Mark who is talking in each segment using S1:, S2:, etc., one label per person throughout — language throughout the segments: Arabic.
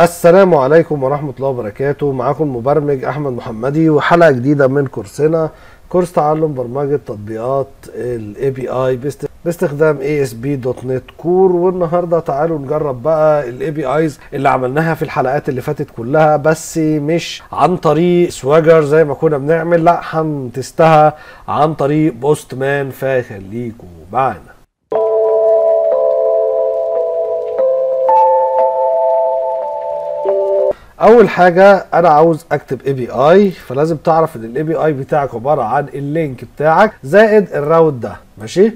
S1: السلام عليكم ورحمة الله وبركاته. معاكم مبرمج أحمد محمدي وحلقة جديدة من كورسنا. كورس تعلم برمجة تطبيقات ال API باستخدام ASP.NET Core والنهاردة تعالوا نجرب بقى ال APIs اللي عملناها في الحلقات اللي فاتت كلها بس مش عن طريق سواجر زي ما كنا بنعمل لا هنتستها عن طريق بوست مان فخليكم معانا. أول حاجة أنا عاوز أكتب API فلازم تعرف إن ال API بتاعك عبارة عن ال link بتاعك زائد ال route ده ماشي؟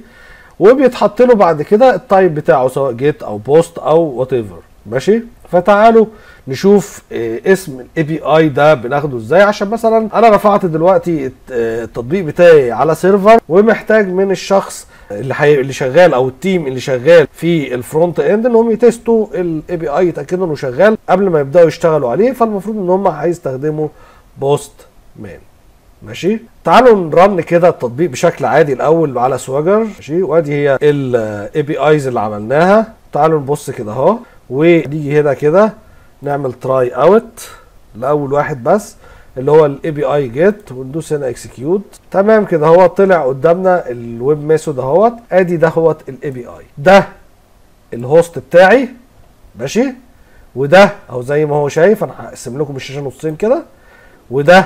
S1: وبيتحط له بعد كده ال type بتاعه سواء get أو post أو whatever ماشي؟ فتعالوا نشوف اسم ال API ده بناخده إزاي؟ عشان مثلا أنا رفعت دلوقتي التطبيق بتاعي على server ومحتاج من الشخص اللي حي... اللي شغال أو ال team اللي شغال في ال front end إن هم يتستوا ال API يتأكدوا إنه شغال قبل ما يبدأوا يشتغلوا عليه. فالمفروض إن هم هيستخدموا Postman. ماشي؟ تعالوا ن run كده التطبيق بشكل عادي الأول على Swagger ماشي؟ وأدي هي ال APIs اللي عملناها. تعالوا نبص كده أهو. ونيجي هنا كده نعمل try out لأول واحد بس اللي هو ال API get وندوس هنا execute تمام كده هو طلع قدامنا ال web method اهوت. ادي ده هوت ال API ده ال host بتاعي ماشي؟ وده اهو زي ما هو شايف أنا هقسم لكم الشاشة نصين كده. وده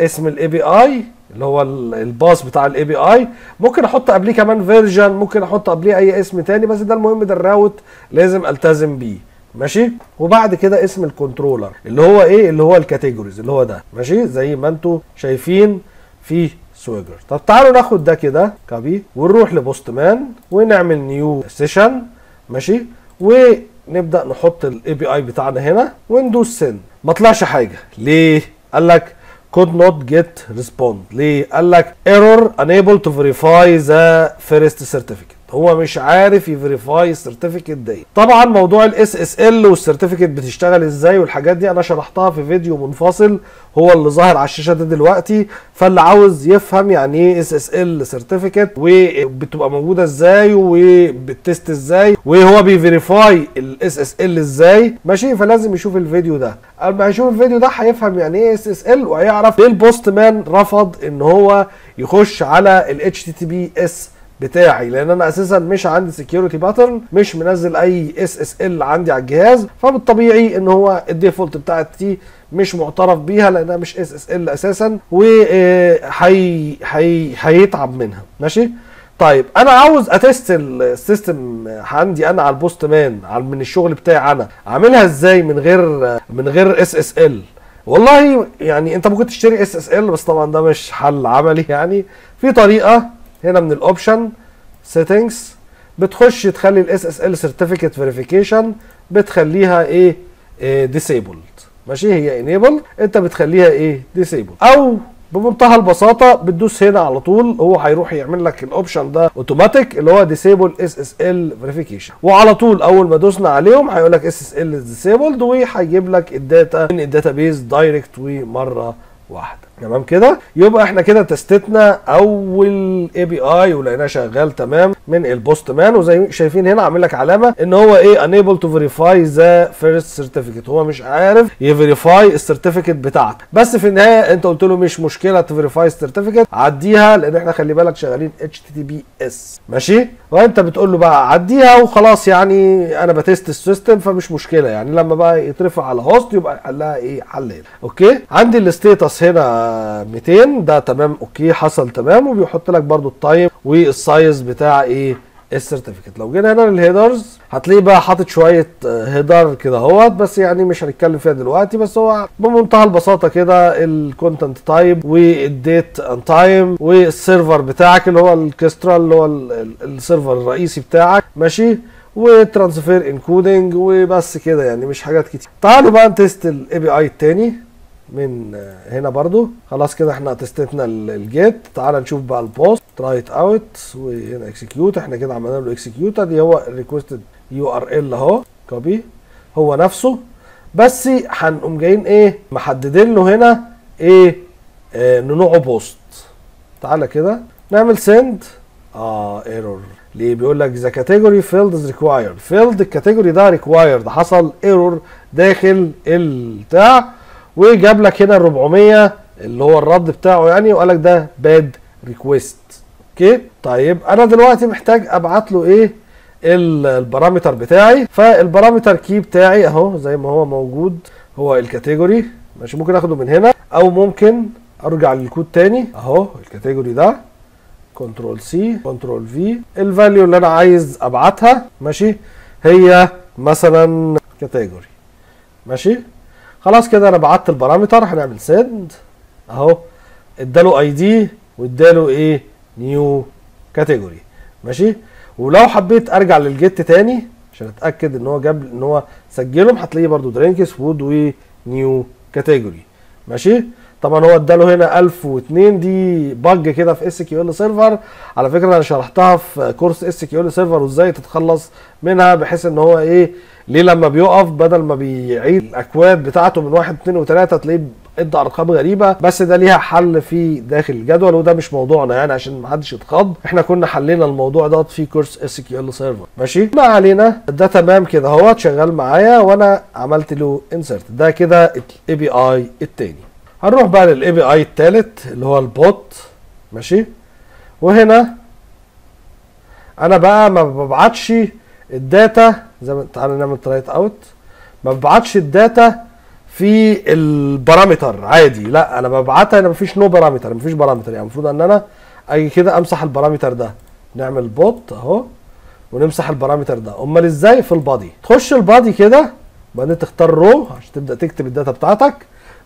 S1: اسم ال API اللي هو ال path بتاع ال API ممكن أحط قبليه كمان version ممكن أحط قبليه أي اسم تاني بس ده المهم ده ال route لازم ألتزم بيه. ماشي؟ وبعد كده اسم ال controller اللي هو إيه؟ اللي هو ال categories اللي هو ده. ماشي؟ زي ما أنتم شايفين في Swagger. طب تعالوا ناخد ده كده copy ونروح ل Postman ونعمل new session ماشي؟ ونبدأ نحط ال API بتاعنا هنا وندوس send ما طلعش حاجة. ليه؟ قال لك could not get respond. ليه؟ قال لك error unable to verify the first certificate. هو مش عارف ي verify ال certificate دي طبعا موضوع ال SSL وال certificate بتشتغل إزاي والحاجات دي أنا شرحتها في فيديو منفصل. هو اللي ظاهر على الشاشة ده دلوقتي فاللي عاوز يفهم يعني إيه SSL certificate وبتبقى موجودة إزاي وبتست إزاي وهو بي verify ال SSL إزاي. ماشي؟ فلازم يشوف الفيديو ده. اما يشوف الفيديو ده هيفهم يعني إيه SSL وهيعرف ليه ال Postman رفض إن هو يخش على ال HTTPS بتاعي. لأن أنا أساسا مش عندي security pattern مش منزل أي SSL عندي على الجهاز فبالطبيعي إن هو ال default بتاعتي مش معترف بيها لأنها مش SSL أساسا وهي هي هيتعب منها. ماشي؟ طيب أنا عاوز أ test ال system عندي أنا على ال Postman من الشغل بتاعي أنا. أعملها إزاي من غير من غير SSL والله يعني أنت ممكن تشتري SSL بس طبعا ده مش حل عملي يعني. في طريقة هنا من ال option settings بتخش تخلي ال SSL certificate verification بتخليها إيه؟ disabled ماشي؟ هي enable انت بتخليها إيه؟ disable أو بمنتهى البساطة بتدوس هنا على طول. هو هيروح يعمل لك ال option ده اوتوماتيك اللي هو disable SSL verification وعلى طول أول ما دوسنا عليهم هيقول لك SSL disabled وهيجيب لك ال data من ال database direct ومرة واحدة. تمام كده؟ يبقى إحنا كده تستتنا أول API ولقيناه شغال تمام من ال Postman. وزي شايفين هنا عامل لك علامة إن هو إيه unable to verify the first certificate. هو مش عارف ي verify ال certificate بتاعتك بس في النهاية أنت قلت له مش مشكلة ت verify ال certificate عديها لأن إحنا خلي بالك شغالين HTTPS ماشي؟ وأنت بتقول له بقى عديها وخلاص يعني أنا ب test ال system فمش مشكلة. يعني لما بقى يترفع على host يبقى حلها إيه حلين. okay؟ عندي ال status هنا 200 ده تمام okay حصل تمام وبيحط لك برده ال time وال size بتاع إيه؟ ال certificate. لو جينا هنا لل headers هتلاقيه بقى حاطط شوية header كده أهوت بس يعني مش هنتكلم فيها دلوقتي بس هو بمنتهى البساطة كده ال content type وال date and time وال server بتاعك اللي هو ال Kestrel اللي هو ال server الرئيسي بتاعك ماشي؟ و transfer encoding وبس كده يعني مش حاجات كتير. تعالوا بقى ن test ال API التاني. من هنا برضو. خلاص كده إحنا تستتنا ال get. تعال نشوف بقى ال post. try it out وهنا execute إحنا كده عملنا له execute ادي هو ال requested URL اهو. copy هو نفسه. بس هنقوم جايين إيه؟ محددين له هنا إيه؟ آه نوعه post. تعالى كده. نعمل send آه error ليه؟ بيقول لك the category field is required field ال category ده required حصل error داخل البتاع. وجاب لك هنا ال 400 اللي هو الرد بتاعه يعني وقال لك ده bad request okay؟ طيب أنا دلوقتي محتاج أبعت له إيه؟ ال- ال parameter بتاعي. فال parameter key بتاعي أهو زي ما هو موجود هو ال category ماشي ممكن آخده من هنا أو ممكن أرجع للكود تاني. أهو ال category ده. control C control V ال value اللي أنا عايز أبعتها ماشي هي مثلا category ماشي؟ خلاص كده أنا بعت ال parameter هنعمل send اهو. اداله ID واداله إيه؟ new category ماشي؟ ولو حبيت ارجع لل get تاني عشان اتاكد ان هو جاب ان هو سجلهم هتلاقيه برضو drinks وfood وnew category ماشي؟ طبعا هو اداله هنا 1002 دي bug كده في SQL Server. على فكرة أنا شرحتها في course SQL Server وإزاي تتخلص منها بحيث إن هو إيه ليه لما بيقف بدل ما بيعيد الأكواد بتاعته من واحد اتنين وتلاتة تلاقيه ادى أرقام غريبة. بس ده ليها حل في داخل الجدول وده مش موضوعنا يعني عشان ما حدش يتخض. إحنا كنا حلينا الموضوع ده في course SQL Server. ماشي؟ ما علينا. ده تمام كده أهوت شغال معايا وأنا عملت له insert ده كده ال API التاني. هنروح بقى لل API التالت اللي هو ال put. ماشي؟ وهنا أنا بقى ما ببعتش ال data زي ما تعالى نعمل try it out ما ببعتش ال data في ال parameter عادي. لا أنا ببعتها أنا مفيش no parameter مفيش parameter يعني المفروض إن أنا أجي كده أمسح ال parameter ده. نعمل put أهو ونمسح ال parameter ده. أمال إزاي؟ في ال body. تخش ال body كده وبعدين تختار raw عشان تبدأ تكتب ال data بتاعتك.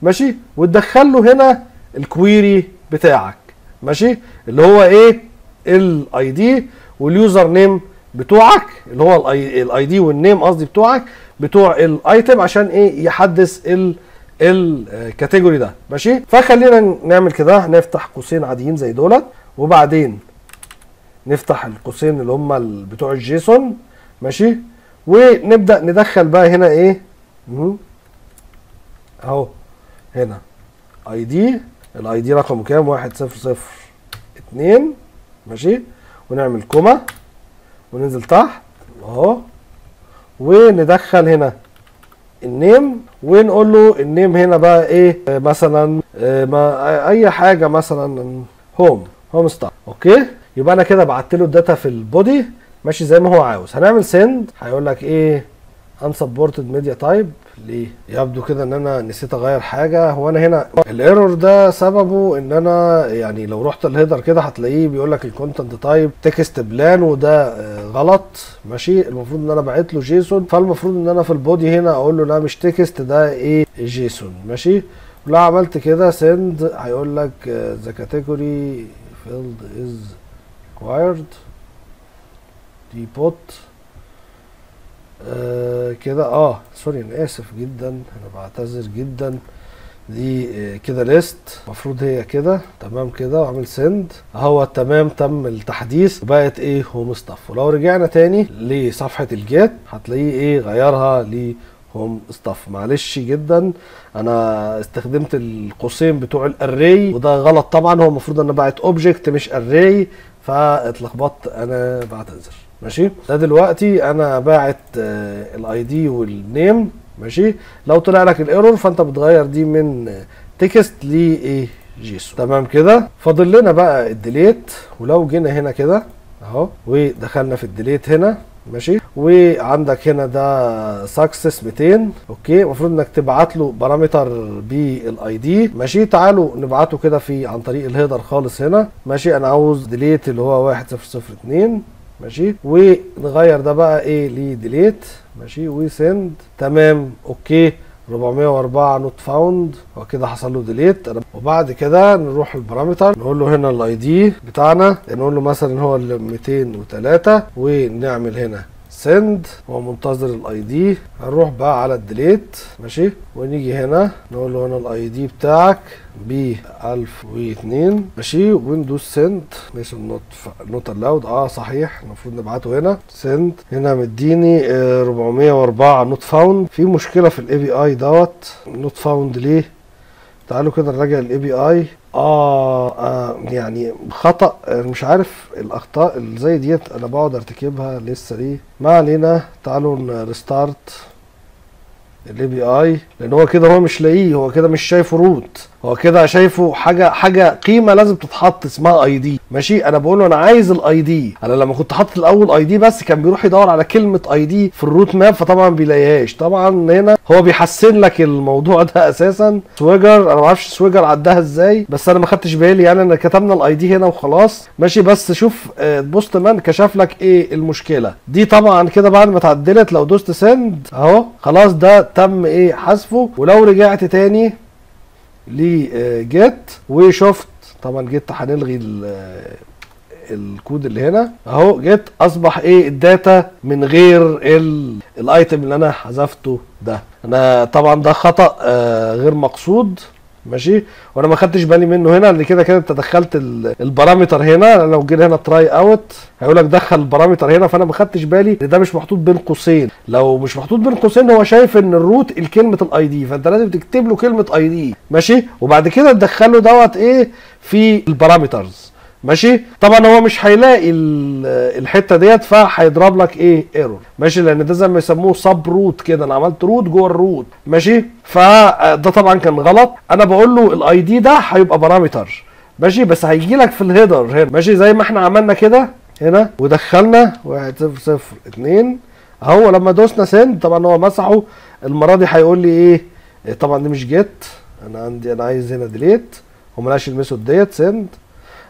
S1: ماشي؟ وتدخل له هنا ال query بتاعك. ماشي؟ اللي هو إيه؟ ال ID وال username بتوعك. اللي هو ال ID وال name قصدي بتوعك بتوع ال item عشان إيه؟ يحدث ال ال category ده. ماشي؟ فخلينا نعمل كده. نفتح قوسين عاديين زي دولت وبعدين نفتح القوسين اللي هم بتوع ال JSON. ماشي؟ ونبدأ ندخل بقى هنا إيه. أهو. هنا. ID ال ID رقمه كام؟ واحد صفر صفر اتنين. ماشي؟ ونعمل comma. وننزل تحت. أهو. وندخل هنا ال name. ونقول له ال name هنا بقى إيه؟ آه، مثلا آه، ما أي حاجة مثلا. home home stuff okay؟ يبقى أنا كده بعت له ال data في ال body. ماشي زي ما هو عاوز. هنعمل send هيقول لك إيه؟ Unsupported media type. ليه؟ يبدو كده إن أنا نسيت أغير حاجة. هو أنا هنا ال error ده سببه إن أنا يعني لو رحت ال header كده هتلاقيه بيقول لك ال content type text plain وده آه، غلط. ماشي؟ المفروض إن أنا بعت له JSON. فالمفروض إن أنا في ال body هنا أقول له لا مش text ده إيه؟ JSON. ماشي؟ ولو عملت كده send هيقول لك the category field is required. دي put آه كده. آه sorry أنا آسف جدا. أنا بعتذر جدا. دي آه كده list. المفروض هي كده. تمام كده. واعمل send أهو تمام تم التحديث. وبقت إيه؟ home stuff ولو رجعنا تاني لصفحة ال get هتلاقيه إيه؟ غيرها ل stuff معلش جدا. أنا استخدمت القوسين بتوع ال array وده غلط طبعا. هو المفروض إن أنا بعت object مش array فاتلخبطت. أنا بعتذر. ماشي؟ ده دلوقتي أنا باعت ال ID وال name ماشي؟ لو طلع لك ال error فأنت بتغير دي من text لايه JSON. تمام كده؟ فاضل لنا بقى ال delete ولو جينا هنا كده أهو ودخلنا في ال delete هنا ماشي؟ وعندك هنا ده success 200 okay؟ المفروض إنك تبعت له parameter بال ID ماشي؟ تعالوا نبعته كده في عن طريق ال header خالص هنا ماشي؟ أنا عاوز delete اللي هو 1002 ماشي؟ ونغير ده بقى إيه ل delete ماشي؟ وsend تمام. okay. 404 not found هو كده حصل له delete وبعد كده نروح ال parameter. نقول له هنا ال ID بتاعنا. نقول له مثلا هو ال 203 ونعمل هنا send هو منتظر ال ID هنروح بقى على ال delete ماشي؟ ونيجي هنا نقول له هنا ال ID بتاعك ب 1002 ماشي؟ وندوس send ماشي not not allowed آه صحيح. المفروض نبعته هنا. send هنا مديني آه 404 not found في مشكلة في ال API دوت. not found ليه؟ تعالوا كده نراجع ال API آه, آه يعني خطأ آه، مش عارف الأخطاء اللي زي ديت أنا بقعد أرتكبها لسه ليه ما علينا تعالوا ن restart ال API لأن هو كده هو مش لاقيه هو كده مش شايفه route هو كده شايفه حاجة حاجة قيمة لازم تتحط اسمها ID ماشي؟ أنا بقول له أنا عايز ال ID أنا لما كنت حاطط الأول ID بس كان بيروح يدور على كلمة ID في ال route map فطبعا بيلاقيهاش. طبعا هنا هو بيحسن لك الموضوع ده أساسا. Swagger أنا ما أعرفش Swagger عدها إزاي بس أنا ما خدتش بالي. يعني انا كتبنا ال ID هنا وخلاص. ماشي؟ بس شوف آه، Postman كشف لك إيه المشكلة. دي طبعا كده بعد ما اتعدلت لو دوست send أهو خلاص ده تم إيه حذفه. ولو رجعت تاني ل GET وشفت طبعا GET هنلغي ال- الكود اللي هنا. أهو GET أصبح إيه ال data من غير ال- ال item اللي أنا حذفته ده. أنا طبعا ده خطأ آه، غير مقصود. ماشي؟ وأنا ما خدتش بالي منه هنا اللي كده كده انت دخلت ال- ال parameter هنا لو جينا هنا try out هيقول لك دخل ال parameter هنا فانا ما خدتش بالي إن ده مش محطوط بين قوسين. لو مش محطوط بين قوسين هو شايف ان ال route الكلمة ال ID فانت لازم تكتب له كلمة ID ماشي؟ وبعد كده تدخله دوت إيه في ال parameters. ماشي؟ طبعا هو مش هيلاقي ال- الحتة ديت فهيضرب لك إيه؟ error ماشي؟ لأن ده زي ما يسموه sub route كده. أنا عملت route جوه ال route ماشي؟ فده طبعا كان غلط. أنا بقول له ال ID ده هيبقى parameter ماشي؟ بس هيجي لك في ال header هنا. ماشي؟ زي ما إحنا عملنا كده هنا. ودخلنا. 1 0 0 2 أهو لما دوسنا send طبعا هو مسحه. المرة دي هيقول لي إيه؟ طبعا دي مش GET أنا عندي أنا عايز هنا DELETE وملاش ال method ديت send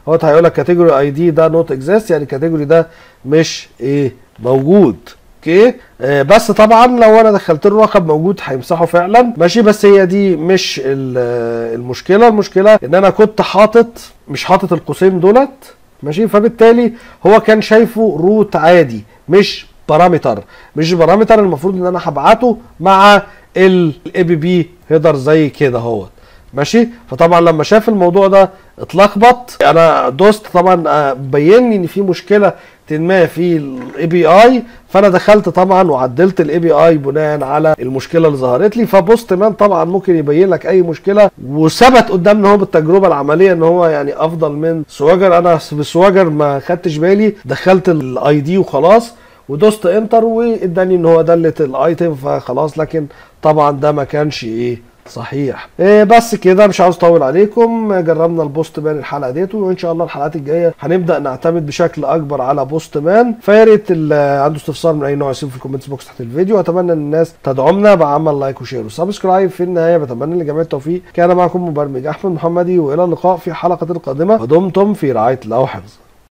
S1: هو هيقول لك category ID ده not exist يعني ال category ده مش إيه موجود. أوكي؟ آه بس طبعا لو أنا دخلت له رقم موجود هيمسحه فعلا. ماشي؟ بس هي دي مش آه، المشكلة. المشكلة إن أنا كنت حاطط مش حاطط القوسين دولت. ماشي؟ فبالتالي هو كان شايفه route عادي مش parameter مش parameter المفروض إن أنا هبعته مع ال API ب header زي كده أهوت. ماشي؟ فطبعا لما شاف الموضوع ده اتلخبط أنا دوست طبعا آه، بين لي ان في مشكلة ما في ال API فأنا دخلت طبعا وعدلت ال API بناء على المشكلة اللي ظهرت لي. ف Postman طبعا ممكن يبين لك أي مشكلة وثبت قدامنا هو بالتجربة العملية إن هو يعني أفضل من Swagger. أنا ب Swagger ما خدتش بالي دخلت ال ID وخلاص ودوست enter وإداني إن هو delete ال item فخلاص. لكن طبعا ده ما كانش إيه صحيح. إيه بس كده مش عاوز أطول عليكم. جربنا ال Postman الحلقة ديت وإن شاء الله الحلقات الجاية هنبدأ نعتمد بشكل أكبر على Postman. فيا ريت اللي عنده استفسار من أي نوع يسيبه في ال comments box تحت الفيديو. أتمنى إن الناس تدعمنا بعمل like و share و subscribe. في النهاية بتمنى لجميع التوفيق. كان معكم مبرمج أحمد محمدي وإلى اللقاء في حلقة قادمه ودمتم في رعاية الله وحفظه.